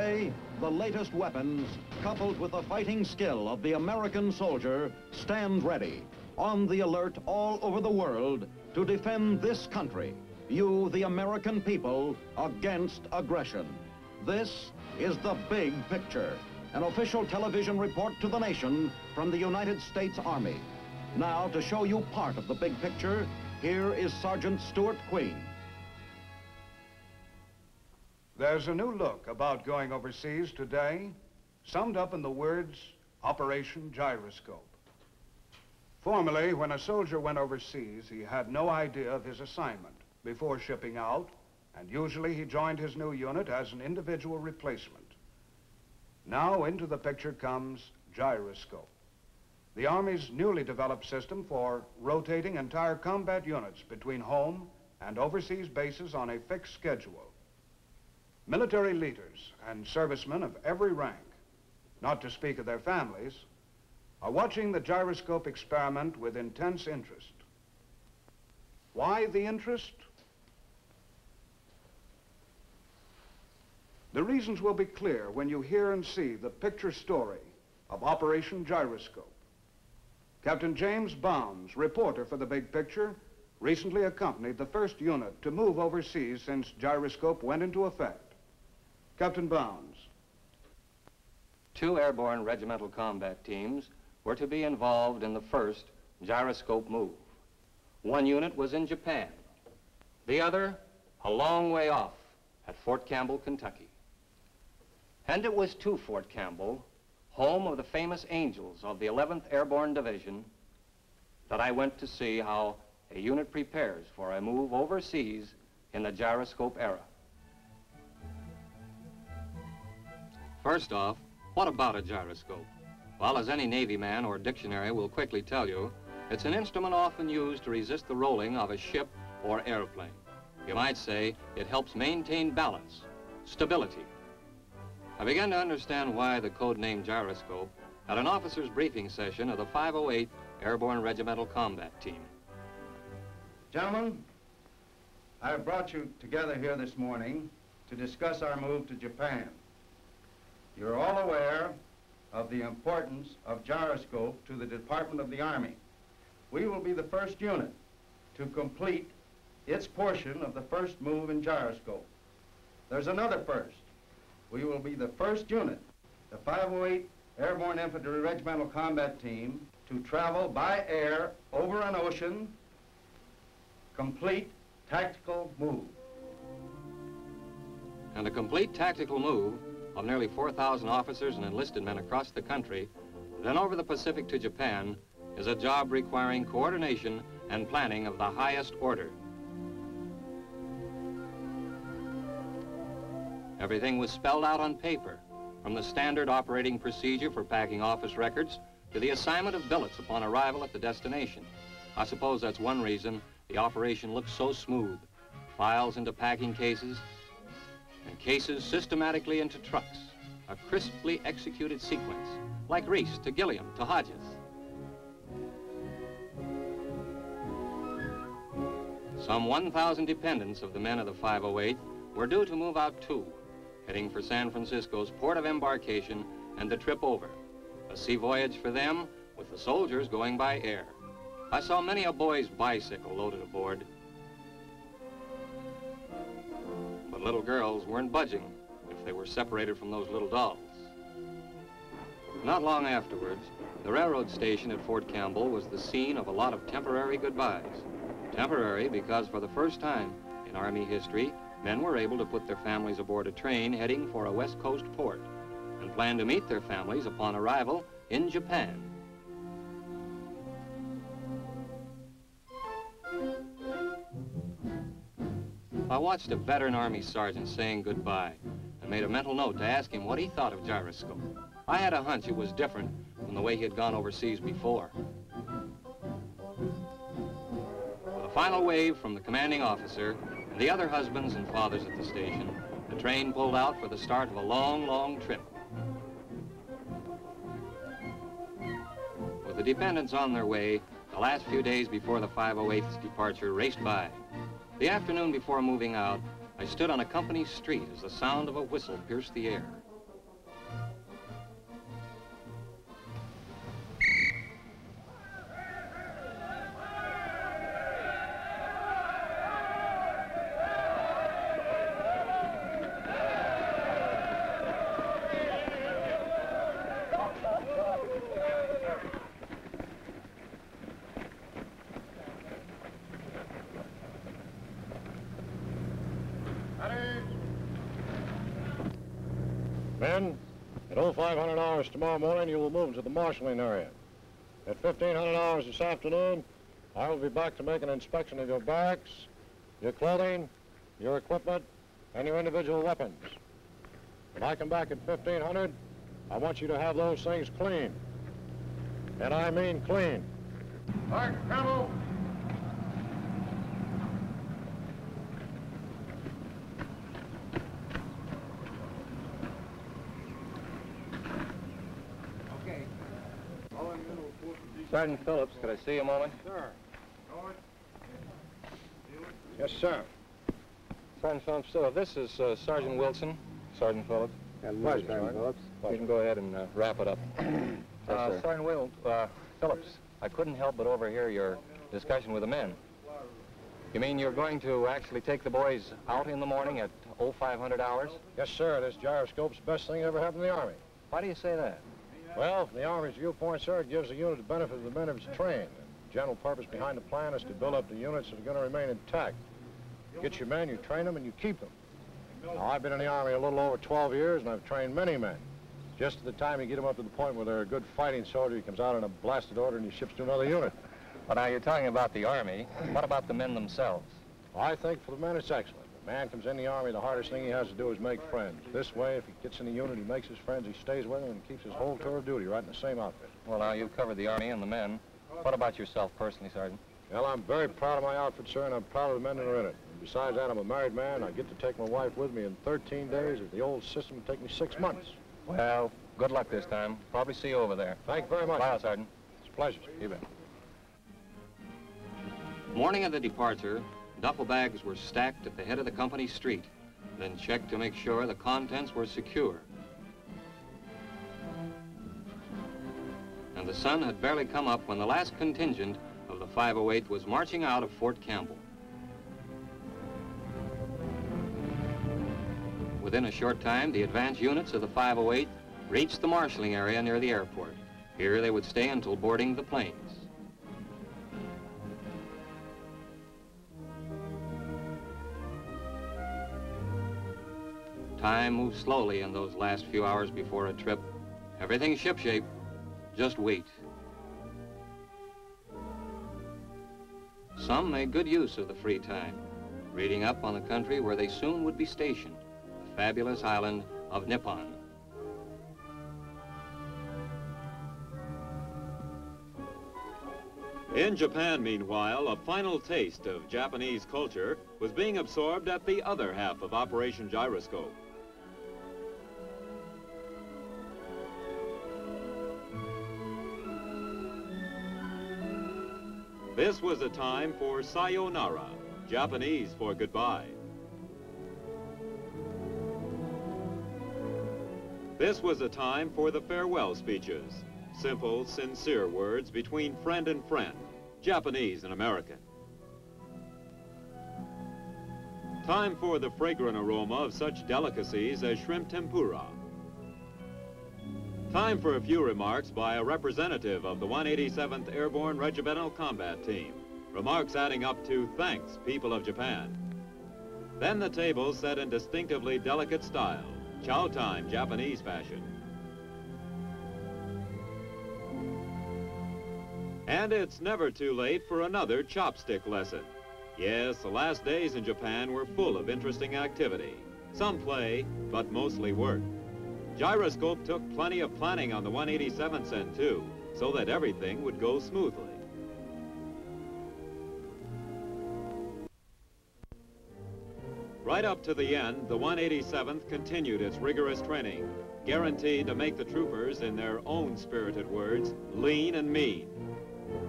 Today, the latest weapons, coupled with the fighting skill of the American soldier, stand ready, on the alert all over the world to defend this country, you, the American people, against aggression. This is the big picture, an official television report to the nation from the United States Army. Now, to show you part of the big picture, here is Sergeant Stuart Queen. There's a new look about going overseas today, summed up in the words Operation Gyroscope. Formerly, when a soldier went overseas, he had no idea of his assignment before shipping out, and usually he joined his new unit as an individual replacement. Now into the picture comes Gyroscope, the Army's newly developed system for rotating entire combat units between home and overseas bases on a fixed schedule. Military leaders and servicemen of every rank, not to speak of their families, are watching the gyroscope experiment with intense interest. Why the interest? The reasons will be clear when you hear and see the picture story of Operation Gyroscope. Captain James Bounds, reporter for the Big Picture, recently accompanied the first unit to move overseas since Gyroscope went into effect. Captain Bounds. Two airborne regimental combat teams were to be involved in the first gyroscope move. One unit was in Japan, the other a long way off at Fort Campbell, Kentucky. And it was to Fort Campbell, home of the famous Angels of the 11th Airborne Division, that I went to see how a unit prepares for a move overseas in the gyroscope era. First off, what about a gyroscope? Well, as any Navy man or dictionary will quickly tell you, it's an instrument often used to resist the rolling of a ship or airplane. You might say it helps maintain balance, stability. I began to understand why the code name gyroscope at an officer's briefing session of the 508 Airborne Regimental Combat Team. Gentlemen, I have brought you together here this morning to discuss our move to Japan. You're all aware of the importance of gyroscope to the Department of the Army. We will be the first unit to complete its portion of the first move in gyroscope. There's another first. We will be the first unit, the 508 Airborne Infantry Regimental Combat Team, to travel by air over an ocean, complete tactical move. And a complete tactical move of nearly 4,000 officers and enlisted men across the country, then over the Pacific to Japan, is a job requiring coordination and planning of the highest order. Everything was spelled out on paper, from the standard operating procedure for packing office records to the assignment of billets upon arrival at the destination. I suppose that's one reason the operation looks so smooth. Files into packing cases, and cases systematically into trucks. A crisply executed sequence, like Reese to Gilliam to Hodges. Some 1,000 dependents of the men of the 508 were due to move out too, heading for San Francisco's port of embarkation and the trip over. A sea voyage for them, with the soldiers going by air. I saw many a boy's bicycle loaded aboard, Little girls weren't budging if they were separated from those little dolls. Not long afterwards, the railroad station at Fort Campbell was the scene of a lot of temporary goodbyes. Temporary because for the first time in Army history, men were able to put their families aboard a train heading for a West Coast port and plan to meet their families upon arrival in Japan. I watched a veteran Army sergeant saying goodbye and made a mental note to ask him what he thought of gyroscope. I had a hunch it was different from the way he had gone overseas before. With a final wave from the commanding officer and the other husbands and fathers at the station, the train pulled out for the start of a long, long trip. With the dependents on their way, the last few days before the 508's departure raced by. The afternoon before moving out, I stood on a company street as the sound of a whistle pierced the air. Morning, you will move to the marshalling area. At 1500 hours this afternoon, I will be back to make an inspection of your barracks, your clothing, your equipment, and your individual weapons. When I come back at 1500, I want you to have those things clean. And I mean clean. Mark Campbell. Sergeant Phillips, could I see you a moment? Sir. Yes, sir. Sergeant Phillips, uh, this is uh, Sergeant Wilson. Sergeant Phillips. Pleasure, Sergeant Phillips. You can go ahead and uh, wrap it up. uh, sir. Sergeant Will, uh, Phillips, I couldn't help but overhear your discussion with the men. You mean you're going to actually take the boys out in the morning at 0500 hours? Yes, sir. This gyroscope's the best thing that ever happened in the Army. Why do you say that? Well, from the Army's viewpoint, sir, it gives the unit the benefit of the men its trained. The general purpose behind the plan is to build up the units that are going to remain intact. You get your men, you train them, and you keep them. Now, I've been in the Army a little over 12 years, and I've trained many men. Just at the time you get them up to the point where they're a good fighting soldier, he comes out in a blasted order and he ships to another unit. But now you're talking about the Army. What about the men themselves? I think for the men it's excellent. A man comes in the Army, the hardest thing he has to do is make friends. This way, if he gets in the unit, he makes his friends, he stays with them, and keeps his whole tour of duty right in the same outfit. Well, now you've covered the Army and the men. What about yourself personally, Sergeant? Well, I'm very proud of my outfit, sir, and I'm proud of the men that are in it. And besides that, I'm a married man. I get to take my wife with me in 13 days. If the old system would take me six months. Well, good luck this time. Probably see you over there. Thank you very much. Bye, Sergeant. It's a pleasure. You bet. Morning of the departure, duffel bags were stacked at the head of the company street, then checked to make sure the contents were secure. And the sun had barely come up when the last contingent of the 508 was marching out of Fort Campbell. Within a short time, the advance units of the 508 reached the marshaling area near the airport. Here they would stay until boarding the planes. Time moves slowly in those last few hours before a trip. Everything's shipshape. Just wait. Some made good use of the free time, reading up on the country where they soon would be stationed, the fabulous island of Nippon. In Japan, meanwhile, a final taste of Japanese culture was being absorbed at the other half of Operation Gyroscope. This was a time for sayonara, Japanese for goodbye. This was a time for the farewell speeches, simple, sincere words between friend and friend, Japanese and American. Time for the fragrant aroma of such delicacies as shrimp tempura. Time for a few remarks by a representative of the 187th Airborne Regimental Combat Team. Remarks adding up to thanks, people of Japan. Then the table set in distinctively delicate style, chow time Japanese fashion. And it's never too late for another chopstick lesson. Yes, the last days in Japan were full of interesting activity. Some play, but mostly work. Gyroscope took plenty of planning on the 187th end, too, so that everything would go smoothly. Right up to the end, the 187th continued its rigorous training, guaranteed to make the troopers, in their own spirited words, lean and mean.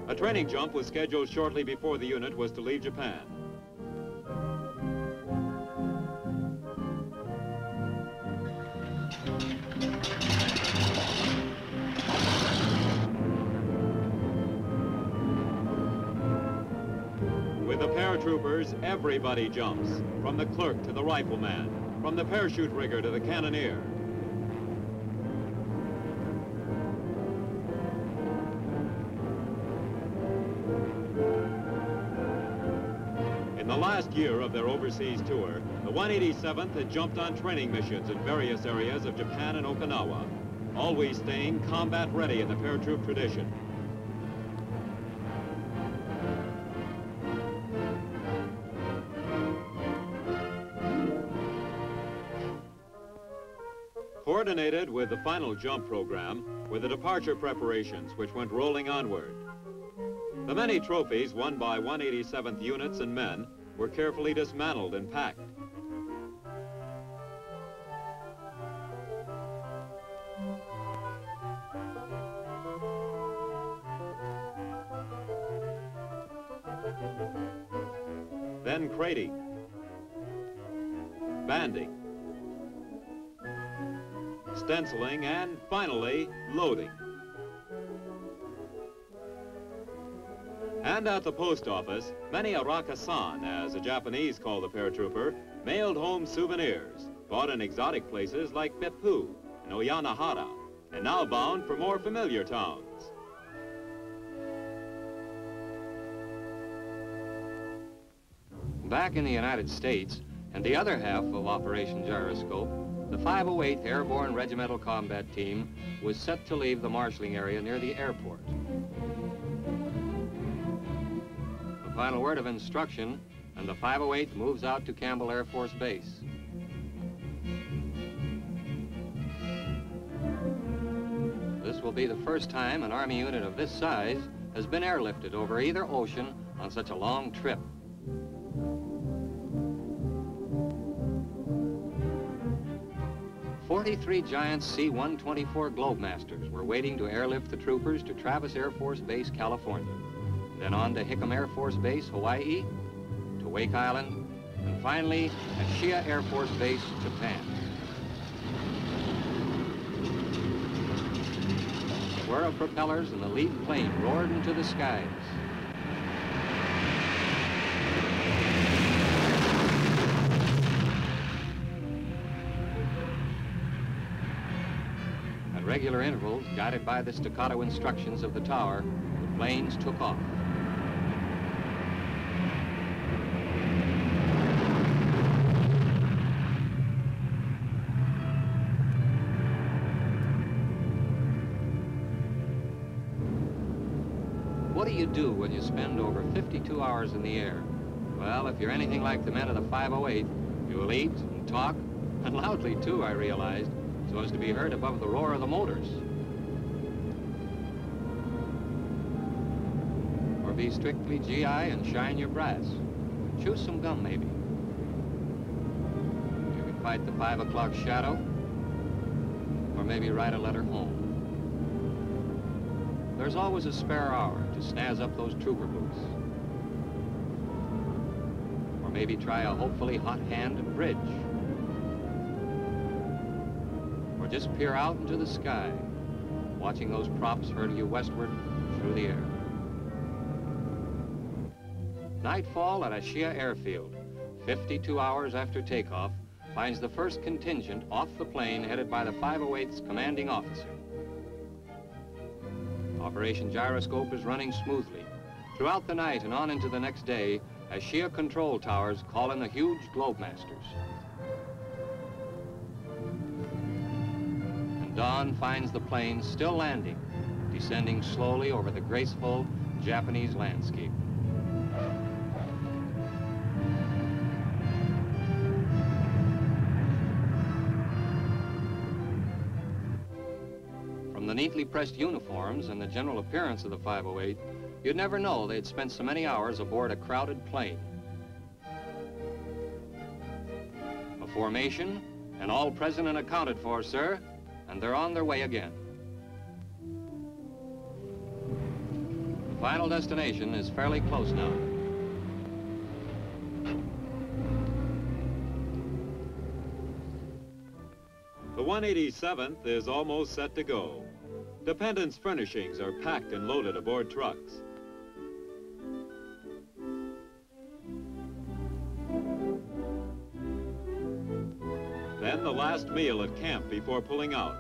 A training jump was scheduled shortly before the unit was to leave Japan. With the paratroopers, everybody jumps, from the clerk to the rifleman, from the parachute rigger to the cannoneer. In the last year of their overseas tour, the 187th had jumped on training missions in various areas of Japan and Okinawa, always staying combat ready in the paratroop tradition. The final jump program were the departure preparations which went rolling onward. The many trophies won by 187th units and men were carefully dismantled and packed. Then crating, banding, stenciling, and finally loading. And at the post office, many a rakkasan, as the Japanese call the paratrooper, mailed home souvenirs, bought in exotic places like Beppu and Oyanohara, and now bound for more familiar towns. Back in the United States, and the other half of Operation Gyroscope, the 508th Airborne Regimental Combat Team was set to leave the marshalling area near the airport. The final word of instruction, and the 508th moves out to Campbell Air Force Base. This will be the first time an Army unit of this size has been airlifted over either ocean on such a long trip. Forty-three giant C-124 Globemasters were waiting to airlift the troopers to Travis Air Force Base, California, then on to Hickam Air Force Base, Hawaii, to Wake Island, and finally at Ashiya Air Force Base, Japan. The whir of propellers and the lead plane roared into the skies. At regular intervals, guided by the staccato instructions of the tower, the planes took off. What do you do when you spend over 52 hours in the air? Well, if you're anything like the men of the 508, you will eat and talk, and loudly too, I realized, so as to be heard above the roar of the motors. Or be strictly GI and shine your brass. Chew some gum, maybe. You can fight the 5 o'clock shadow, or maybe write a letter home. There's always a spare hour to snazz up those trooper boots. Or maybe try a hopefully hot hand at bridge. Just peer out into the sky, watching those props hurtle you westward through the air. Nightfall at Ashiya Airfield, 52 hours after takeoff, finds the first contingent off the plane headed by the 508's commanding officer. Operation Gyroscope is running smoothly. Throughout the night and on into the next day, Ashiya control towers call in the huge Globemasters. Dawn finds the plane still landing, descending slowly over the graceful Japanese landscape. From the neatly pressed uniforms and the general appearance of the 508, you'd never know they'd spent so many hours aboard a crowded plane. A formation, and all present and accounted for, sir, and they're on their way again. The final destination is fairly close now. The 187th is almost set to go. Dependence furnishings are packed and loaded aboard trucks. Last meal at camp before pulling out.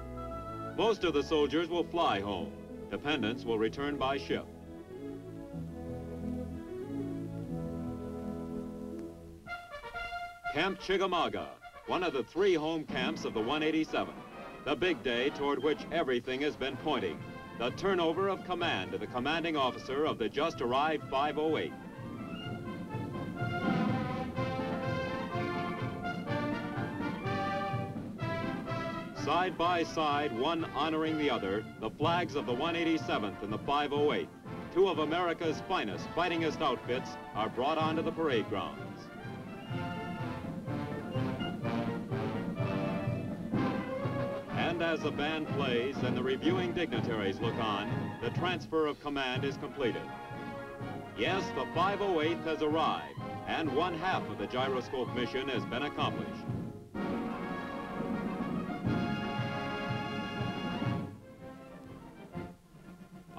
Most of the soldiers will fly home. Dependents will return by ship. Camp Chickamauga, one of the three home camps of the 187. The big day toward which everything has been pointing. The turnover of command to the commanding officer of the just arrived 508. Side by side, one honoring the other, the flags of the 187th and the 508, two of America's finest, fightingest outfits, are brought onto the parade grounds. And as the band plays and the reviewing dignitaries look on, the transfer of command is completed. Yes, the 508th has arrived, and one half of the gyroscope mission has been accomplished.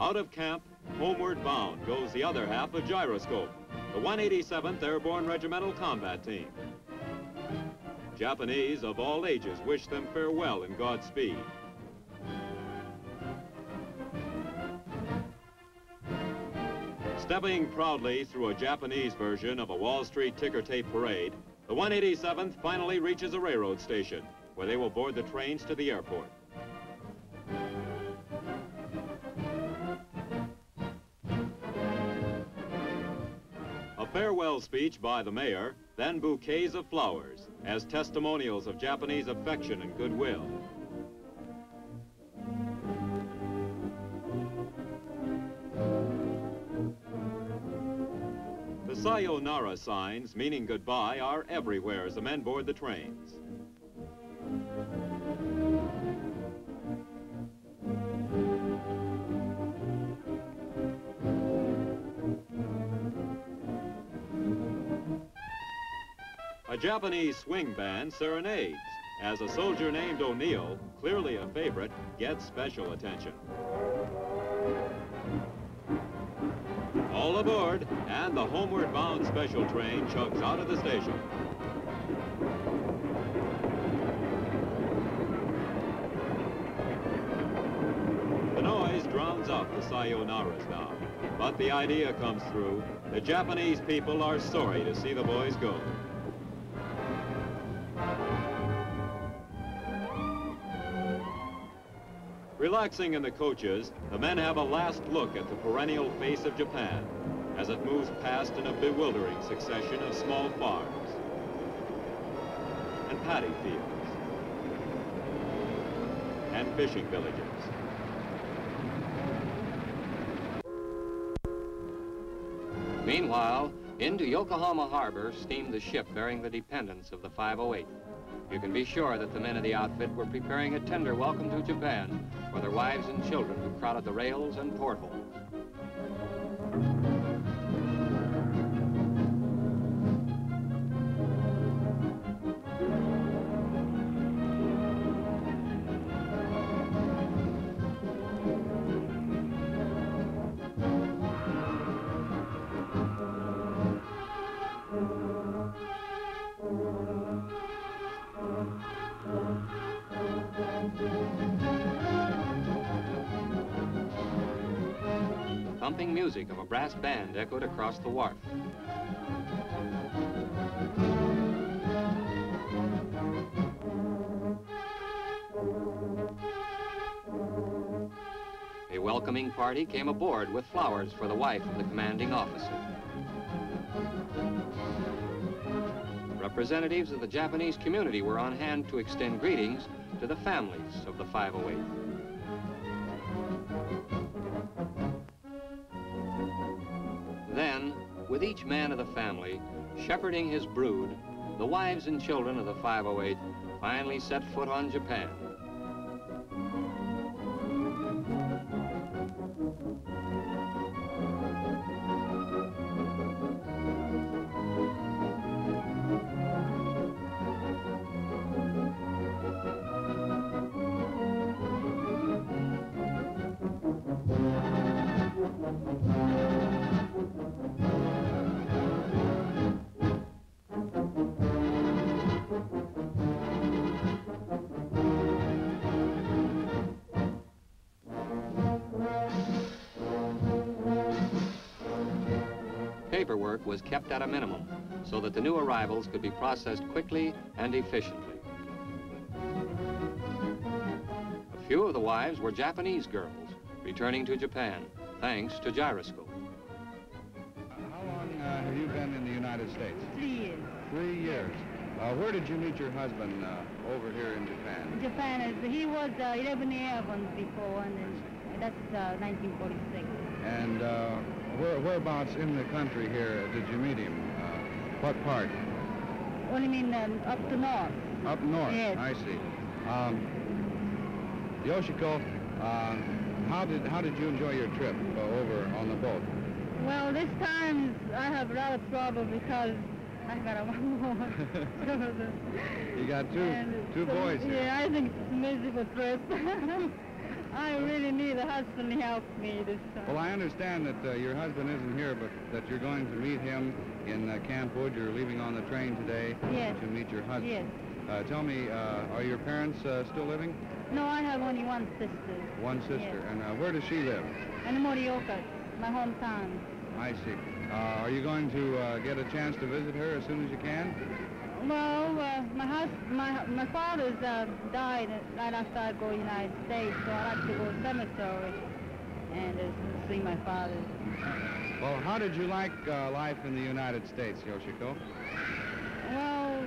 Out of camp, homeward bound, goes the other half of Gyroscope, the 187th Airborne Regimental Combat Team. Japanese of all ages wish them farewell and Godspeed. Stepping proudly through a Japanese version of a Wall Street ticker tape parade, the 187th finally reaches a railroad station, where they will board the trains to the airport. Speech by the mayor, then bouquets of flowers as testimonials of Japanese affection and goodwill. The sayonara signs meaning goodbye are everywhere as the men board the trains. Japanese swing band serenades as a soldier named O'Neill, clearly a favorite, gets special attention. All aboard, and the homeward bound special train chugs out of the station. The noise drowns out the sayonaras now, but the idea comes through. The Japanese people are sorry to see the boys go. Relaxing in the coaches, the men have a last look at the perennial face of Japan as it moves past in a bewildering succession of small farms and paddy fields and fishing villages. Meanwhile, into Yokohama Harbor steamed the ship bearing the dependents of the 508. You can be sure that the men of the outfit were preparing a tender welcome to Japan for their wives and children who crowded the rails and portholes. Thumping music of a brass band echoed across the wharf. A welcoming party came aboard with flowers for the wife of the commanding officer. Representatives of the Japanese community were on hand to extend greetings to the families of the 508. With each man of the family shepherding his brood, the wives and children of the 508 finally set foot on Japan. Paperwork was kept at a minimum so that the new arrivals could be processed quickly and efficiently. A few of the wives were Japanese girls returning to Japan thanks to gyroscope. How long uh, have you been in the United States? Three years. Three years. Uh, where did you meet your husband uh, over here in Japan? Japan is, he was uh, 11 airborne before, and then that's uh, 1946. And uh, where, whereabouts in the country here did you meet him? Uh, what part? What do you mean, um, up to north? Up north. Yes. I see. Um, Yoshiko, uh, how did how did you enjoy your trip uh, over on the boat? Well, this time I have a lot of trouble because I got a one more. You got two And two so, boys here. Yeah, I think it's a miserable trip. I really need a husband to help me this time. Well, I understand that uh, your husband isn't here, but that you're going to meet him in uh, Camp Wood. You're leaving on the train today Yes. to meet your husband. Yes. Uh, tell me, uh, are your parents uh, still living? No, I have only one sister. One sister. Yes. And uh, where does she live? And Morioka, my hometown. I see. Uh, are you going to uh, get a chance to visit her as soon as you can? Well, uh, my hus- my my father's uh, died right after I go to the United States, so I like to go to the cemetery and uh, see my father. Well, how did you like uh, life in the United States, Yoshiko? Well,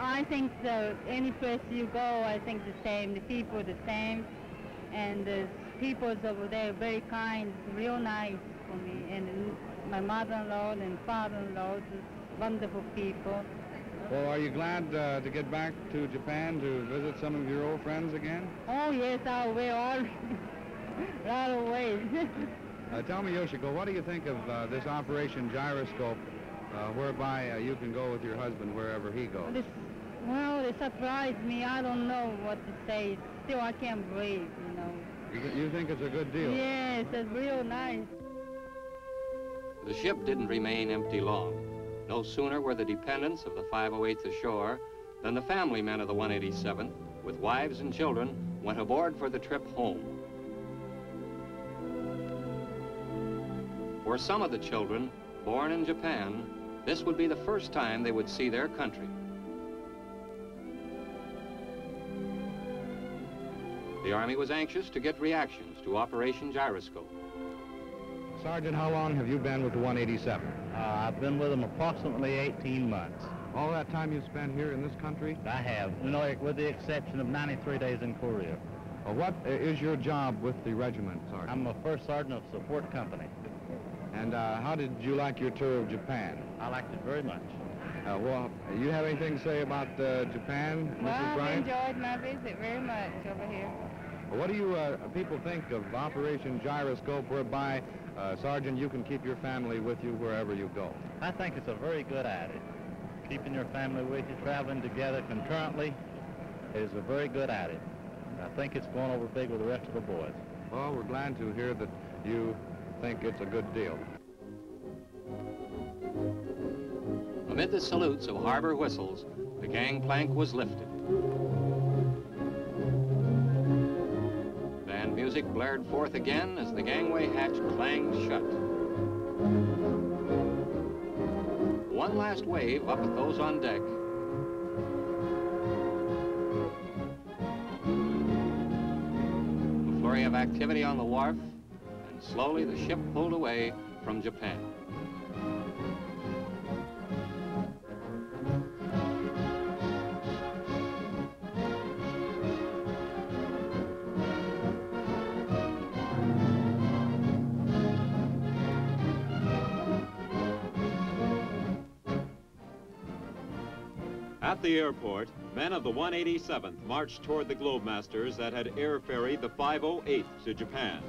I think that any place you go, I think the same. The people are the same, and the people over there are very kind, real nice for me. And my mother-in-law and father-in-law, are wonderful people. Well, are you glad uh, to get back to Japan to visit some of your old friends again? Oh yes, I'll wear all right away. Uh, tell me, Yoshiko, what do you think of uh, this Operation Gyroscope, uh, whereby uh, you can go with your husband wherever he goes? this, well, it surprised me. I don't know what to say. Still, I can't breathe, you know. You, th- you think it's a good deal? Yes, it's real nice. The ship didn't remain empty long. No sooner were the dependents of the 508th ashore than the family men of the 187th, with wives and children, went aboard for the trip home. For some of the children, born in Japan, this would be the first time they would see their country. The Army was anxious to get reactions to Operation Gyroscope. Sergeant, how long have you been with the 187? Uh, I've been with them approximately 18 months. All that time you spent here in this country? I have, you know, with the exception of 93 days in Korea. Uh, what i- is your job with the regiment, Sergeant? I'm a first sergeant of support company. And uh, how did you like your tour of Japan? I liked it very much. Uh, well, you have anything to say about uh, Japan, Mrs. Well, I've Bryant? enjoyed my visit very much over here. What do you uh, people think of Operation Gyroscope, whereby, uh, Sergeant, you can keep your family with you wherever you go? I think it's a very good idea. Keeping your family with you, traveling together concurrently is a very good idea. I think it's going over big with the rest of the boys. Well, we're glad to hear that you think it's a good deal. Amid the salutes of harbor whistles, the gangplank was lifted. Music blared forth again as the gangway hatch clanged shut. One last wave up at those on deck. A flurry of activity on the wharf, and slowly the ship pulled away from Japan. The airport, men of the 187th marched toward the Globemasters that had air ferried the 508th to Japan.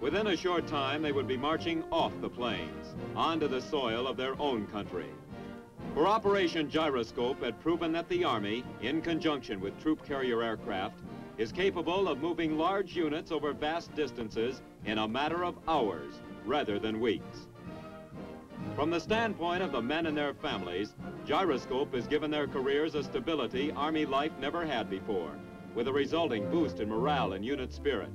Within a short time, they would be marching off the plains, onto the soil of their own country. For Operation Gyroscope had proven that the Army, in conjunction with troop carrier aircraft, is capable of moving large units over vast distances in a matter of hours rather than weeks. From the standpoint of the men and their families, Gyroscope has given their careers a stability Army life never had before, with a resulting boost in morale and unit spirit.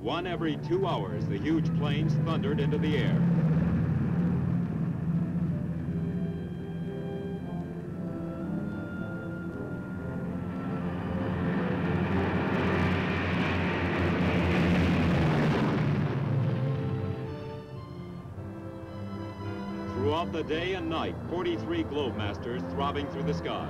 One every two hours, the huge planes thundered into the air. Throughout the day and night, 43 Globemasters throbbing through the sky.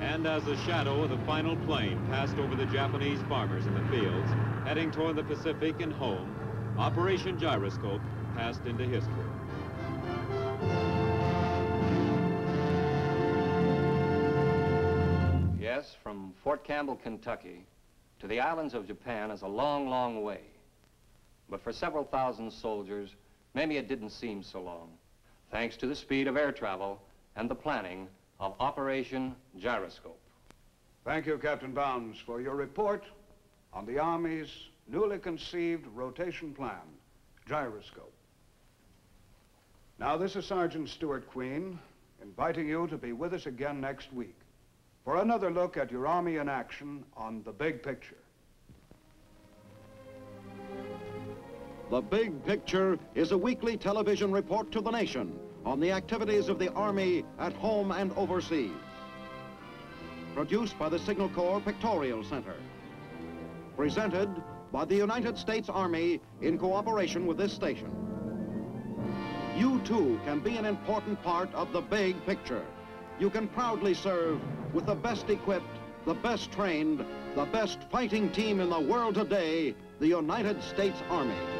And as the shadow of the final plane passed over the Japanese farmers in the fields, heading toward the Pacific and home, Operation Gyroscope passed into history. Yes, from Fort Campbell, Kentucky, to the islands of Japan is a long, long way. But for several thousand soldiers, maybe it didn't seem so long, thanks to the speed of air travel and the planning of Operation Gyroscope. Thank you, Captain Bounds, for your report on the Army's newly conceived rotation plan, Gyroscope. Now, this is Sergeant Stuart Queen, inviting you to be with us again next week for another look at your Army in action on the big picture. The Big Picture is a weekly television report to the nation on the activities of the Army at home and overseas. Produced by the Signal Corps Pictorial Center. Presented by the United States Army in cooperation with this station. You too can be an important part of the big picture. You can proudly serve with the best equipped, the best trained, the best fighting team in the world today, the United States Army.